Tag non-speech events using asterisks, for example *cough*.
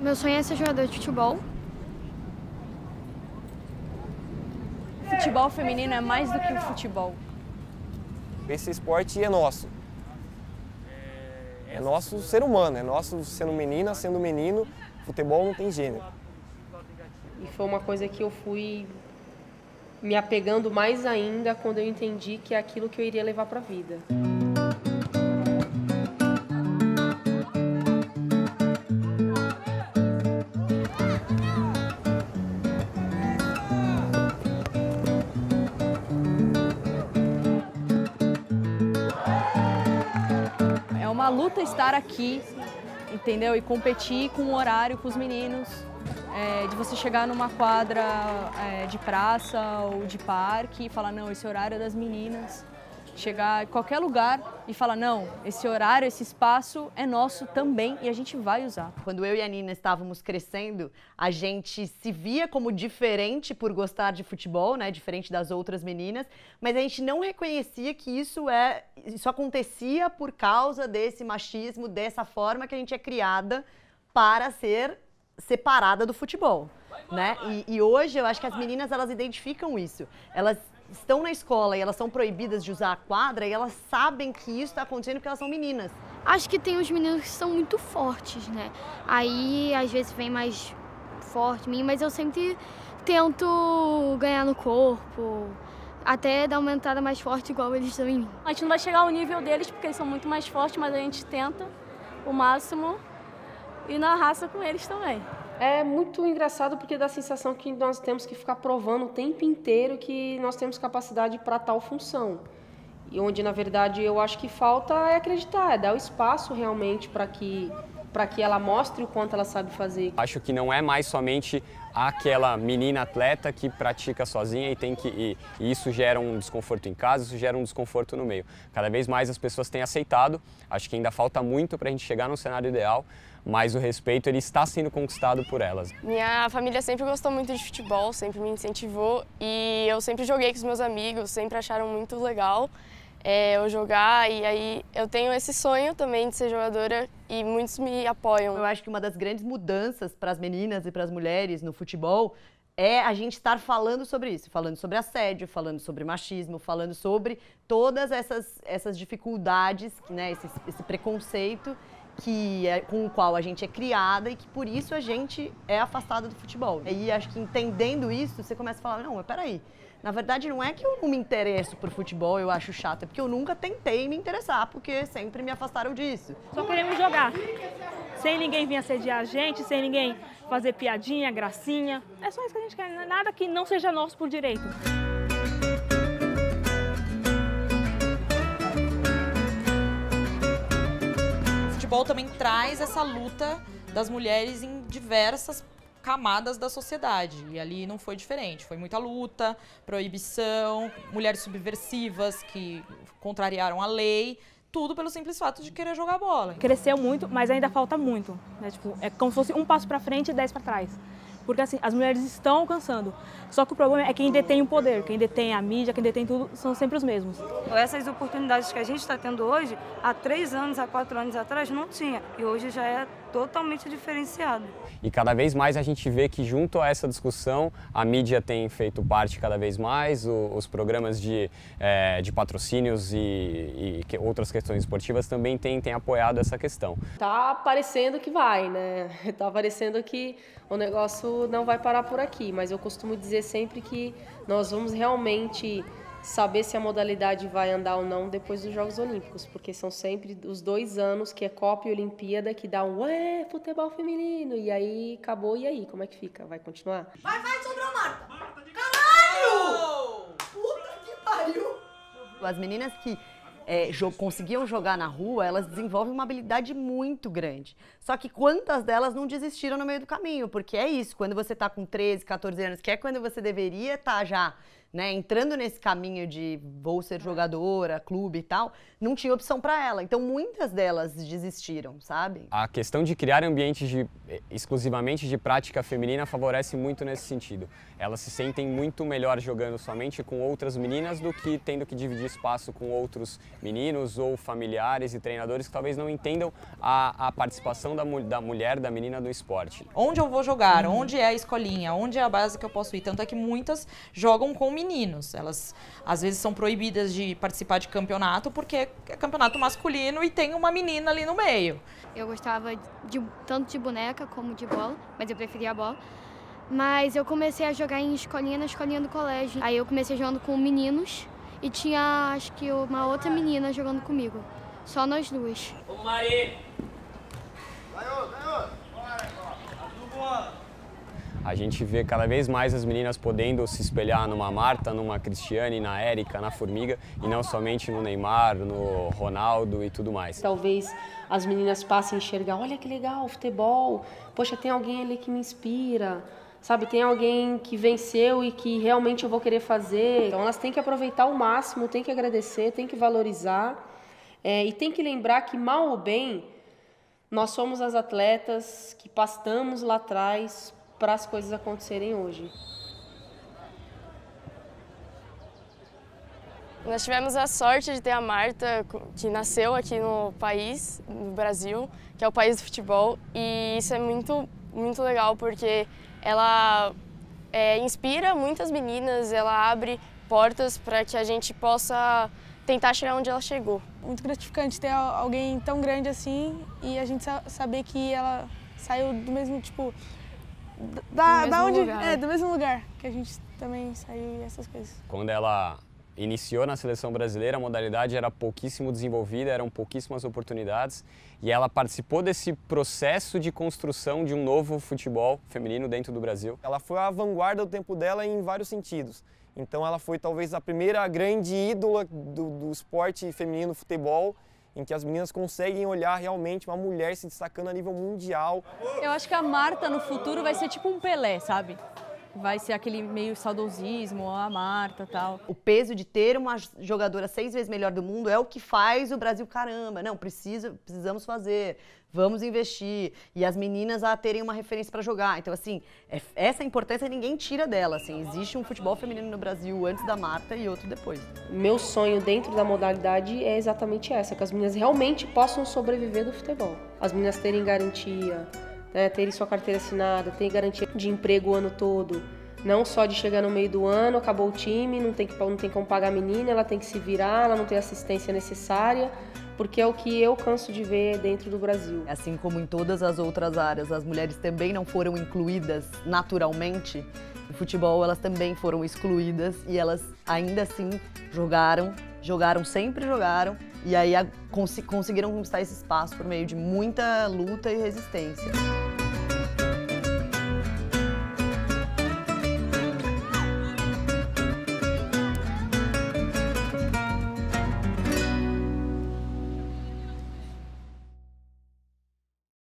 Meu sonho é ser jogador de futebol. Futebol feminino é mais do que o futebol. Esse esporte é nosso. É nosso ser humano, é nosso sendo menina, sendo menino. Futebol não tem gênero. E foi uma coisa que eu fui me apegando mais ainda quando eu entendi que é aquilo que eu iria levar para a vida. Luta estar aqui, entendeu? E competir com o horário com os meninos, é, de você chegar numa quadra é, de praça ou de parque e falar, não, esse horário é das meninas. Chegar em qualquer lugar e falar, não, esse horário, esse espaço é nosso também e a gente vai usar. Quando eu e a Nina estávamos crescendo, a gente se via como diferente por gostar de futebol, né? Diferente das outras meninas, mas a gente não reconhecia que isso é. Isso acontecia por causa desse machismo, dessa forma que a gente é criada para ser separada do futebol, né? E, e, hoje eu acho que as meninas elas identificam isso. Elas estão na escola e elas são proibidas de usar a quadra e elas sabem que isso está acontecendo porque elas são meninas. Acho que tem os meninos que são muito fortes, né? Aí às vezes vem mais forte em mim, mas eu sempre tento ganhar no corpo, até dar uma entrada mais forte igual eles dão em mim. A gente não vai chegar ao nível deles porque eles são muito mais fortes, mas a gente tenta o máximo e na raça com eles também. É muito engraçado porque dá a sensação que nós temos que ficar provando o tempo inteiro que nós temos capacidade para tal função. E onde, na verdade, eu acho que falta é acreditar, é dar o espaço realmente para que para que ela mostre o quanto ela sabe fazer. Acho que não é mais somente aquela menina atleta que pratica sozinha e tem que e, isso gera um desconforto em casa, isso gera um desconforto no meio. Cada vez mais as pessoas têm aceitado. Acho que ainda falta muito para a gente chegar no cenário ideal, mas o respeito ele está sendo conquistado por elas. Minha família sempre gostou muito de futebol, sempre me incentivou e eu sempre joguei com os meus amigos, sempre acharam muito legal é, eu jogar e aí eu tenho esse sonho também de ser jogadora e muitos me apoiam. Eu acho que uma das grandes mudanças para as meninas e para as mulheres no futebol é a gente estar falando sobre isso, falando sobre assédio, falando sobre machismo, falando sobre todas essas, essas dificuldades, né, esse, esse preconceito que é, com o qual a gente é criada e que por isso a gente é afastada do futebol. E acho que entendendo isso, você começa a falar, não, mas peraí, na verdade, não é que eu não me interesso por futebol, eu acho chato, é porque eu nunca tentei me interessar, porque sempre me afastaram disso. Só queremos jogar. Sem ninguém vir assediar a gente, sem ninguém fazer piadinha, gracinha. É só isso que a gente quer, nada que não seja nosso por direito. Futebol também traz essa luta das mulheres em diversas camadas da sociedade. E ali não foi diferente. Foi muita luta, proibição, mulheres subversivas que contrariaram a lei. Tudo pelo simples fato de querer jogar bola. Cresceu muito, mas ainda falta muito. Né? Tipo, é como se fosse um passo para frente e dez para trás. Porque assim, as mulheres estão alcançando. Só que o problema é quem detém o poder, quem detém a mídia, quem detém tudo, são sempre os mesmos. Essas oportunidades que a gente está tendo hoje, há três anos, há quatro anos atrás, não tinha. E hoje já é totalmente diferenciado. E cada vez mais a gente vê que junto a essa discussão a mídia tem feito parte cada vez mais, o, os programas de, é, de patrocínios e, e que outras questões esportivas também têm, têm apoiado essa questão. Tá parecendo que vai, né? *laughs* Tá parecendo que o negócio não vai parar por aqui, mas eu costumo dizer sempre que nós vamos realmente saber se a modalidade vai andar ou não depois dos Jogos Olímpicos, porque são sempre os dois anos que é Copa e Olimpíada que dá um ué, futebol feminino, e aí acabou, e aí, como é que fica? Vai continuar? Vai, vai, sobrou Marta! Caralho! Puta que pariu! As meninas que é, jo conseguiam jogar na rua, elas desenvolvem uma habilidade muito grande. Só que quantas delas não desistiram no meio do caminho? Porque é isso, quando você está com 13, 14 anos, que é quando você deveria estar tá já né, entrando nesse caminho de vou ser jogadora, clube e tal, não tinha opção para ela. Então muitas delas desistiram, sabe? A questão de criar ambientes de, eh, exclusivamente de prática feminina favorece muito nesse sentido. Elas se sentem muito melhor jogando somente com outras meninas do que tendo que dividir espaço com outros meninos ou familiares e treinadores que talvez não entendam a, a participação da, da mulher, da menina do esporte. Onde eu vou jogar? Uhum. Onde é a escolinha? Onde é a base que eu posso ir? Tanto é que muitas jogam com meninos. Elas, às vezes, são proibidas de participar de campeonato porque é campeonato masculino e tem uma menina ali no meio. Eu gostava de, tanto de boneca como de bola, mas eu preferia a bola. Mas eu comecei a jogar em escolinha na escolinha do colégio. Aí eu comecei jogando com meninos e tinha acho que uma outra menina jogando comigo. Só nós duas. Ô Mari! A gente vê cada vez mais as meninas podendo se espelhar numa Marta, numa Cristiane, na Érica, na Formiga e não somente no Neymar, no Ronaldo e tudo mais. Talvez as meninas passem a enxergar, olha que legal, futebol, poxa, tem alguém ali que me inspira sabe? Tem alguém que venceu e que realmente eu vou querer fazer. Então elas têm que aproveitar o máximo, têm que agradecer, têm que valorizar é, e tem que lembrar que mal ou bem nós somos as atletas que pastamos lá atrás para as coisas acontecerem hoje. Nós tivemos a sorte de ter a Marta, que nasceu aqui no país, no Brasil, que é o país do futebol, e isso é muito, muito legal porque ela é, inspira muitas meninas, ela abre portas para que a gente possa tentar chegar onde ela chegou. Muito gratificante ter alguém tão grande assim e a gente saber que ela saiu do mesmo tipo da, da onde lugar. é do mesmo lugar que a gente também saiu e essas coisas. Quando ela iniciou na seleção brasileira, a modalidade era pouquíssimo desenvolvida, eram pouquíssimas oportunidades e ela participou desse processo de construção de um novo futebol feminino dentro do Brasil. Ela foi a vanguarda do tempo dela em vários sentidos. Então ela foi talvez a primeira grande ídola do, do esporte feminino futebol em que as meninas conseguem olhar realmente uma mulher se destacando a nível mundial. Eu acho que a Marta no futuro vai ser tipo um Pelé, sabe? Vai ser aquele meio saudosismo, a Marta tal. O peso de ter uma jogadora seis vezes melhor do mundo é o que faz o Brasil, caramba, não, precisa, precisamos fazer, vamos investir. E as meninas a terem uma referência para jogar. Então, assim, é, essa importância ninguém tira dela. Assim, existe um futebol feminino no Brasil antes da Marta e outro depois. Meu sonho dentro da modalidade é exatamente essa, que as meninas realmente possam sobreviver do futebol. As meninas terem garantia, né, terem sua carteira assinada, ter garantia de emprego o ano todo. Não só de chegar no meio do ano, acabou o time, não tem, que, não tem como pagar a menina, ela tem que se virar, ela não tem assistência necessária, porque é o que eu canso de ver dentro do Brasil. Assim como em todas as outras áreas, as mulheres também não foram incluídas naturalmente. No futebol, elas também foram excluídas e elas ainda assim jogaram, jogaram, sempre jogaram, e aí cons conseguiram conquistar esse espaço por meio de muita luta e resistência.